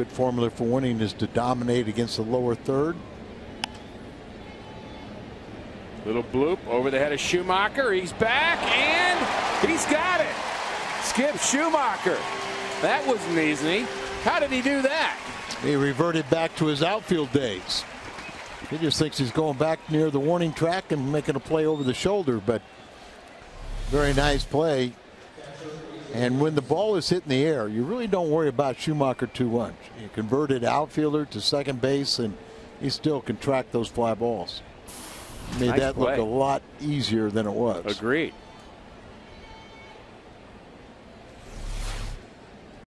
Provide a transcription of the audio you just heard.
Good formula for winning is to dominate against the lower third. Little bloop over the head of Schumaker. He's back and he's got it. Skip Schumaker. That wasn't easy. How did he do that? He reverted back to his outfield days. He just thinks he's going back near the warning track and making a play over the shoulder, but very nice play. And when the ball is hit in the air, you really don't worry about Schumaker too much. He converted outfielder to second base, and he still can track those fly balls. Made Nice that play. look a lot easier than it was. Agreed.